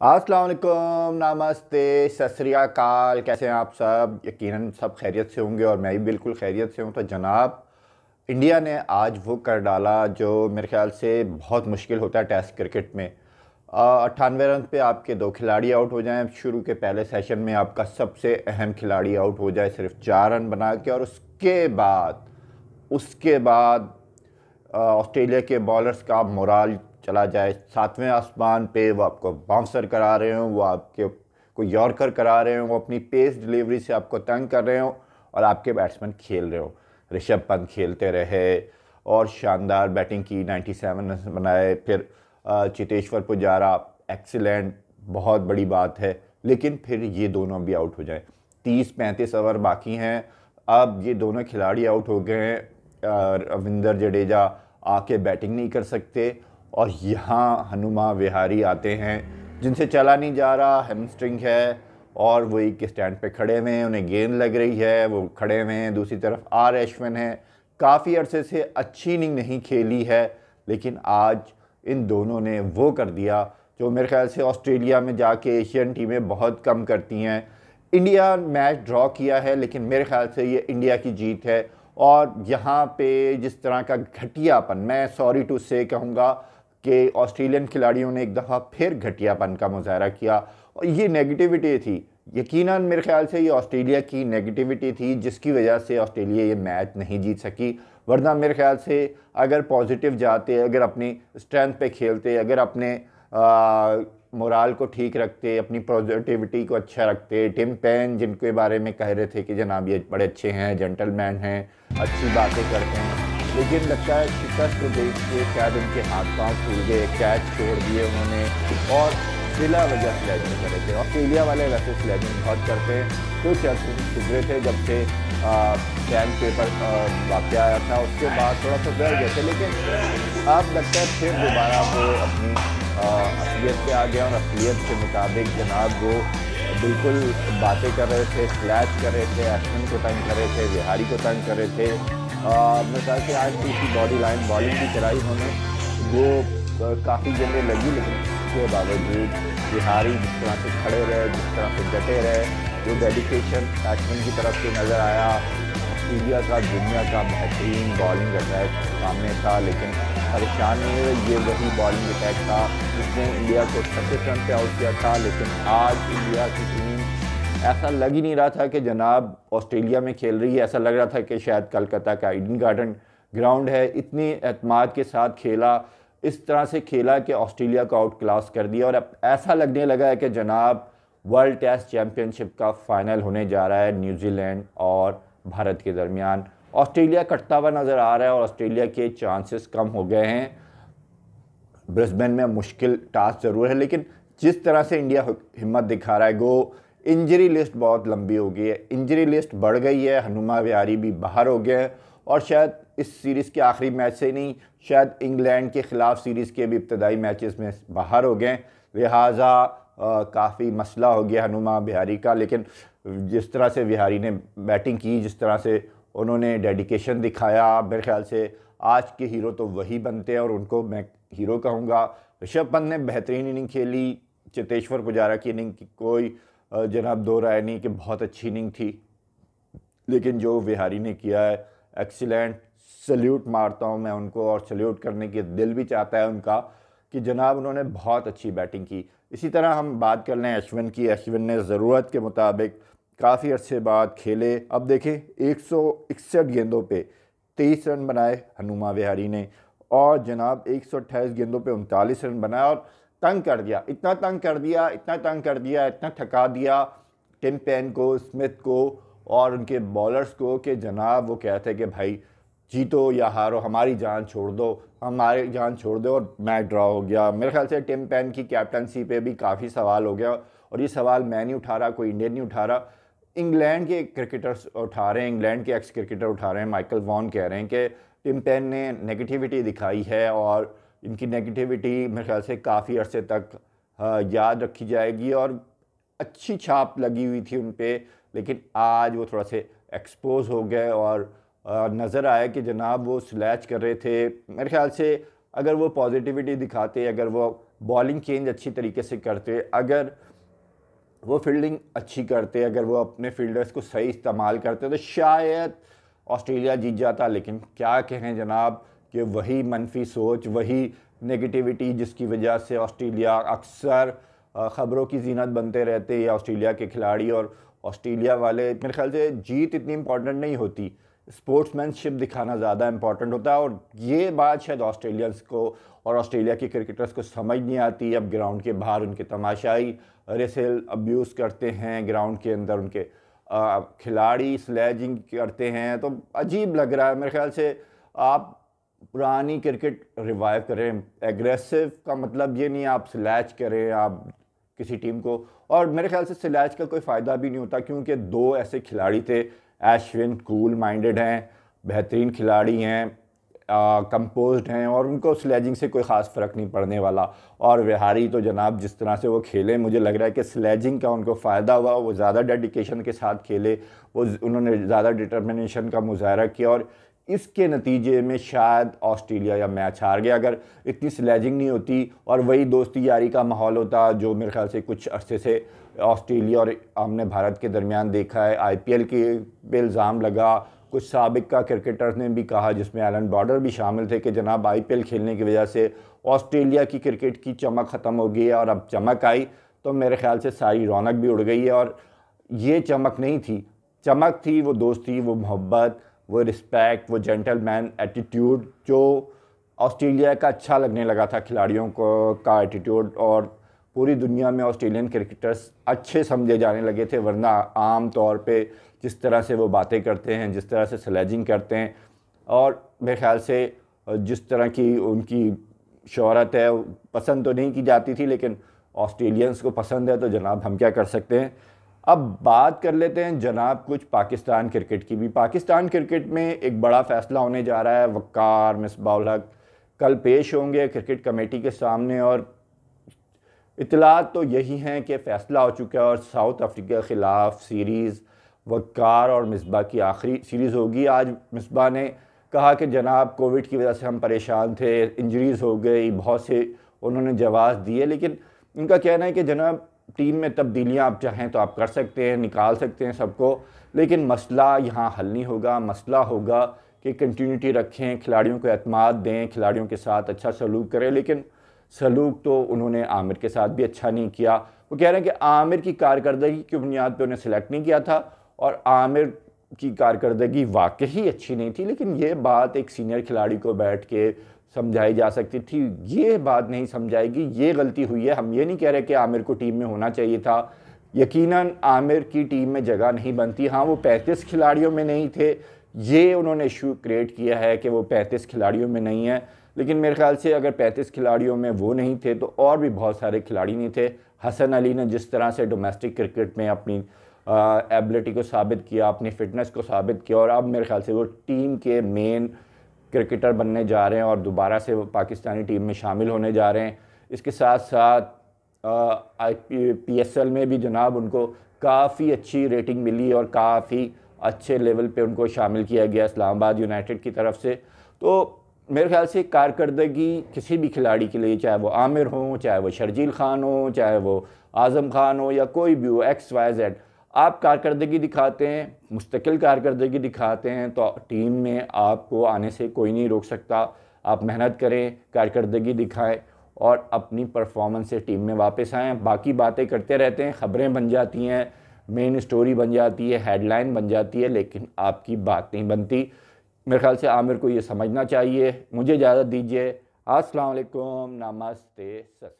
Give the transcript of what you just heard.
असलकुम नमस्ते सतरियाकाल कैसे हैं आप सब? यकीनन सब खैरियत से होंगे और मैं भी बिल्कुल खैरियत से हूँ। तो जनाब, इंडिया ने आज वो कर डाला जो मेरे ख्याल से बहुत मुश्किल होता है टेस्ट क्रिकेट में। अट्ठानवे रन पे आपके दो खिलाड़ी आउट हो जाएँ। शुरू के पहले सेशन में आपका सबसे अहम खिलाड़ी आउट हो जाए सिर्फ़ चार रन बना के और उसके बाद उसके बाद ऑस्ट्रेलिया के बॉलर्स का मोराल चला जाए। सातवें आसमान पे वो आपको बाउंसर करा रहे हो, वो आपके कोई यॉर्कर करा रहे हो, वो अपनी पेस डिलीवरी से आपको तंग कर रहे हो और आपके बैट्समैन खेल रहे हो। ऋषभ पंत खेलते रहे और शानदार बैटिंग की 97 रन बनाए। फिर चितेश्वर पुजारा एक्सीलेंट बहुत बड़ी बात है। लेकिन फिर ये दोनों भी आउट हो जाए। तीस पैंतीस ओवर बाकी हैं। अब ये दोनों खिलाड़ी आउट हो गए हैं रविंदर जडेजा आके बैटिंग नहीं कर सकते। और यहाँ हनुमा विहारी आते हैं, जिनसे चला नहीं जा रहा हेमस्ट्रिंग है, और वो एक स्टैंड पे खड़े हुए हैं, उन्हें गेंद लग रही है, वो खड़े हुए हैं, दूसरी तरफ़ आर एशवन है। काफ़ी अरसे से अच्छी इनिंग नहीं खेली है, लेकिन आज इन दोनों ने वो कर दिया, जो मेरे ख्याल से ऑस्ट्रेलिया में जाके एशियन टीमें बहुत कम करती हैं। इंडिया मैच ड्रॉ किया है, लेकिन मेरे ख्याल से ये इंडिया की जीत है। और यहाँ पे जिस तरह का घटियापन, मैं सॉरी टू से कहूँगा कि ऑस्ट्रेलियन खिलाड़ियों ने एक दफ़ा फिर घटियापन का मुजाहरा किया। और ये नेगेटिविटी थी। यकीनन मेरे ख्याल से ये ऑस्ट्रेलिया की नेगेटिविटी थी, जिसकी वजह से ऑस्ट्रेलिया ये मैच नहीं जीत सकी। वरना मेरे ख्याल से अगर पॉजिटिव जाते, अगर अपनी स्ट्रेंथ पे खेलते, अगर अपने मोराल को ठीक रखते, अपनी पॉजिटिविटी को अच्छा रखते। टिम पेन जिनके बारे में कह रहे थे कि जनाब ये बड़े अच्छे हैं जेंटलमैन हैं, अच्छी बातें करते हैं। लेकिन लगता है शिकस्त को देख के शायद उनके हाथ पाँव फूल गए, कैच छोड़ दिए उन्होंने और बिला वजह स्लैजिंग करे थे। ऑस्ट्रेलिया वाले वैसे स्लैजिंग बहुत करते हैं। कुछ अर्से सुधरे थे जब से सैंड पेपर वाक़ आया था। उसके बाद थोड़ा सा डर गए थे, लेकिन अब लगता है फिर दोबारा वो अपनी असलियत पे आ गया और असलियत के मुताबिक जनाब वो बिल्कुल बातें कर रहे थे स्लैच कर रहे थे एक्शन को तंग कर रहे थे, बिहारी को तंग कर रहे थे। मेरे ख्याल से आज की उसकी बॉडी लाइन बॉलिंग की चढ़ाई होने। वो काफ़ी जगह लगी, लेकिन उसके बावजूद बिहारी जिस तरह से खड़े रहे, जिस तरह से डटे रहे, वो डेडिकेशन बैट्समैन की तरफ़ से नज़र आया। इंडिया का, दुनिया का बेहतरीन बॉलिंग अटैक सामने था, लेकिन परेशान नहीं हुए, ये वही बॉलिंग अटैक था जिसने इंडिया को छत्तीस रन पे आउट किया था। लेकिन आज इंडिया की टीम ऐसा लग ही नहीं रहा था कि जनाब ऑस्ट्रेलिया में खेल रही है, ऐसा लग रहा था कि शायद कलकत्ता का ईडन गार्डन ग्राउंड है। इतनी अतमाद के साथ खेला, इस तरह से खेला कि ऑस्ट्रेलिया को आउट क्लास कर दिया और अब ऐसा लगने लगा है कि जनाब वर्ल्ड टेस्ट चैम्पियनशिप का फाइनल होने जा रहा है न्यूजीलैंड और भारत के दरमियान। ऑस्ट्रेलिया कटता हुआ नज़र आ रहा है और ऑस्ट्रेलिया के चांसेस कम हो गए हैं। ब्रिस्बेन में मुश्किल टास्क ज़रूर है, लेकिन जिस तरह से इंडिया हिम्मत दिखा रहा है गो इंजरी लिस्ट बहुत लंबी हो गई है। इंजरी लिस्ट बढ़ गई है, हनुमा विहारी भी बाहर हो गए हैं और शायद इस सीरीज़ के आखिरी मैच से नहीं, शायद इंग्लैंड के ख़िलाफ़ सीरीज़ के भी इब्तदाई मैचेस में बाहर हो गए लिहाजा काफ़ी मसला हो गया हनुमा बिहारी का, लेकिन जिस तरह से बिहारी ने बैटिंग की, जिस तरह से उन्होंने डेडिकेशन दिखाया, मेरे ख्याल से आज के हीरो तो वही बनते हैं और उनको मैं हीरो कहूँगा। ऋषभ पंत ने बेहतरीन इनिंग खेली, चेतेश्वर पुजारा की इनिंग की कोई जनाब दो राय नहीं कि बहुत अच्छी इनिंग थी, लेकिन जो विहारी ने किया है एक्सीलेंट सल्यूट मारता हूँ मैं उनको और सल्यूट करने के दिल भी चाहता है उनका कि जनाब उन्होंने बहुत अच्छी बैटिंग की। इसी तरह हम बात कर लें अश्विन की। अश्विन ने ज़रूरत के मुताबिक काफ़ी अच्छे बाद खेले। अब देखें, एक सौ इकसठ गेंदों पे तेईस रन बनाए हनुमा विहारी ने और जनाब एक सौ अट्ठाईस गेंदों पे उनतालीस रन बनाए और तंग कर दिया। इतना तंग कर दिया, इतना तंग कर दिया, इतना थका दिया। टिम पेन को, स्मिथ को और उनके बॉलर्स को कि जनाब वो कहते कि भाई, जीतो या हारो, हमारी जान छोड़ दो, हमारी जान छोड़ दो और मैच ड्रा हो गया। मेरे ख्याल से टिम पेन की कैप्टनसी पे भी काफ़ी सवाल हो गया और ये सवाल मैं नहीं उठा रहा, कोई इंडियन नहीं उठा रहा। इंग्लैंड के क्रिकेटर्स उठा रहे हैं, इंग्लैंड के एक्स क्रिकेटर उठा रहे हैं, माइकल वॉन कह रहे हैं कि टिम पेन ने नेगेटिविटी दिखाई है और इनकी नेगेटिविटी मेरे ख्याल से काफ़ी अरसे तक याद रखी जाएगी और अच्छी छाप लगी हुई थी उन पर लेकिन आज वो थोड़ा से एक्सपोज हो गए और नज़र आया कि जनाब वो स्लैच कर रहे थे। मेरे ख्याल से अगर वो पॉजिटिविटी दिखाते, अगर वो बॉलिंग चेंज अच्छी तरीके से करते, अगर वो फील्डिंग अच्छी करते, अगर वो अपने फील्डर्स को सही इस्तेमाल करते तो शायद ऑस्ट्रेलिया जीत जाता, लेकिन क्या कहें जनाब कि वही मनफी सोच, वही नेगेटिविटी जिसकी वजह से ऑस्ट्रेलिया अक्सर ख़बरों की जीनत बनते रहते या ऑस्ट्रेलिया के खिलाड़ी और ऑस्ट्रेलिया वाले। मेरे ख्याल से जीत इतनी इंपॉर्टेंट नहीं होती। स्पोर्ट्समैनशिप दिखाना ज़्यादा इंपॉर्टेंट होता है और ये बात शायद ऑस्ट्रेलियंस को और ऑस्ट्रेलिया के क्रिकेटर्स को समझ नहीं आती। अब ग्राउंड के बाहर उनके तमाशाई रेसल अब्यूज़ करते हैं ग्राउंड के अंदर उनके खिलाड़ी स्लैजिंग करते हैं। तो अजीब लग रहा है। मेरे ख्याल से आप पुरानी क्रिकेट रिवाइव करें। एग्रेसिव का मतलब ये नहीं आप स्लैच करें, आप किसी टीम को। और मेरे ख्याल से स्लैच का कोई फ़ायदा भी नहीं होता क्योंकि दो ऐसे खिलाड़ी थे एशविन कूल माइंडेड हैं, बेहतरीन खिलाड़ी हैं कंपोज हैं और उनको स्लेजिंग से कोई ख़ास फ़र्क नहीं पड़ने वाला। और विहारी तो जनाब जिस तरह से वो खेले, मुझे लग रहा है कि स्लेजिंग का उनको फ़ायदा हुआ, वो ज़्यादा डेडिकेशन के साथ खेले, वो उन्होंने ज़्यादा डिटर्मिनेशन का मुजाहरा किया और इसके नतीजे में शायद ऑस्ट्रेलिया या मैच हार गया। अगर इतनी स्लेजिंग नहीं होती और वही दोस्ती यारी का माहौल होता, जो मेरे ख्याल से कुछ अरसे से ऑस्ट्रेलिया और हमने भारत के दरमियान देखा है। आईपीएल के पे इल्ज़ाम लगा। कुछ सबका क्रिकेटर्स ने भी कहा, जिसमें एलन बॉर्डर भी शामिल थे कि जनाब आईपीएल खेलने की वजह से ऑस्ट्रेलिया की क्रिकेट की चमक ख़त्म हो गई है और अब चमक आई तो मेरे ख्याल से सारी रौनक भी उड़ गई है। और ये चमक नहीं थी। चमक थी वो दोस्ती, वो मोहब्बत वो रिस्पेक्ट वो जेंटलमैन एटीट्यूड जो ऑस्ट्रेलिया का अच्छा लगने लगा था खिलाड़ियों को, का एटीट्यूड और पूरी दुनिया में ऑस्ट्रेलियन क्रिकेटर्स अच्छे समझे जाने लगे थे, वरना आम तौर पे जिस तरह से वो बातें करते हैं, जिस तरह से स्लेजिंग करते हैं और मेरे ख्याल से जिस तरह की उनकी शहरत है पसंद तो नहीं की जाती थी, लेकिन ऑस्ट्रेलियंस को पसंद है तो जनाब हम क्या कर सकते हैं? अब बात कर लेते हैं जनाब कुछ पाकिस्तान क्रिकेट की भी। पाकिस्तान क्रिकेट में एक बड़ा फ़ैसला होने जा रहा है। वक्कार मिसबाउल हक कल पेश होंगे क्रिकेट कमेटी के सामने और इतलात तो यही हैं कि फ़ैसला हो चुका है और साउथ अफ्रीका के ख़िलाफ़ सीरीज़ वक्कार और मिसबा की आखिरी सीरीज़ होगी। आज मिसबा ने कहा कि जनाब कोविड की वजह से हम परेशान थे, इंजरीज़ हो गई, बहुत से उन्होंने जवाब दिए, लेकिन उनका कहना है कि जनाब टीम में तब्दीलियाँ आप चाहें तो आप कर सकते हैं, निकाल सकते हैं सबको। लेकिन मसला यहाँ हल नहीं होगा। मसला होगा कि कंटिन्यूटी रखें, खिलाड़ियों को अतमाद दें, खिलाड़ियों के साथ अच्छा सलूक करें। लेकिन सलूक तो उन्होंने आमिर के साथ भी अच्छा नहीं किया। वो कह रहे हैं कि आमिर की कारकर्दगी की बुनियाद पर उन्हें सेलेक्ट नहीं किया था और आमिर की कारकर्दगी वाकई अच्छी नहीं थी। लेकिन ये बात एक सीनियर खिलाड़ी को बैठ के समझाई जा सकती थी। ये बात नहीं समझाएगी, ये गलती हुई है। हम ये नहीं कह रहे कि आमिर को टीम में होना चाहिए था। यकीनन आमिर की टीम में जगह नहीं बनती। हाँ वो पैंतीस खिलाड़ियों में नहीं थे। ये उन्होंने इशू क्रिएट किया है कि वो पैंतीस खिलाड़ियों में नहीं है। लेकिन मेरे ख्याल से अगर पैंतीस खिलाड़ियों में वो नहीं थे तो और भी बहुत सारे खिलाड़ी नहीं थे। हसन अली ने जिस तरह से डोमेस्टिक क्रिकेट में अपनी एबिलिटी को साबित किया, अपनी फ़िटनेस को साबित किया, और अब मेरे ख्याल से वो टीम के मेन क्रिकेटर बनने जा रहे हैं और दोबारा से पाकिस्तानी टीम में शामिल होने जा रहे हैं। इसके साथ साथ आई, पी एस एल में भी जनाब उनको काफ़ी अच्छी रेटिंग मिली और काफ़ी अच्छे लेवल पे उनको शामिल किया गया इस्लामाबाद यूनाइटेड की तरफ़ से। तो मेरे ख्याल से कारकर्दगी किसी भी खिलाड़ी के लिए, चाहे वो आमिर हो, चाहे वो शर्जील खान हो, चाहे वो आज़म खान हो, या कोई भी हो एक्स वाई जेड आप कारकर्दगी दिखाते हैं, मुस्तकिल कारकर्दगी दिखाते हैं तो टीम में आपको आने से कोई नहीं रोक सकता। आप मेहनत करें, कारकर्दगी दिखाएँ और अपनी परफॉर्मेंस से टीम में वापस आएँ। बाकी बातें करते रहते हैं, ख़बरें बन जाती हैं मेन स्टोरी बन जाती है हेडलाइन बन जाती है, लेकिन आपकी बात नहीं बनती। मेरे ख्याल से आमिर को ये समझना चाहिए। मुझे इजाज़त दीजिए। अस्सलाम वालेकुम नमस्ते, सत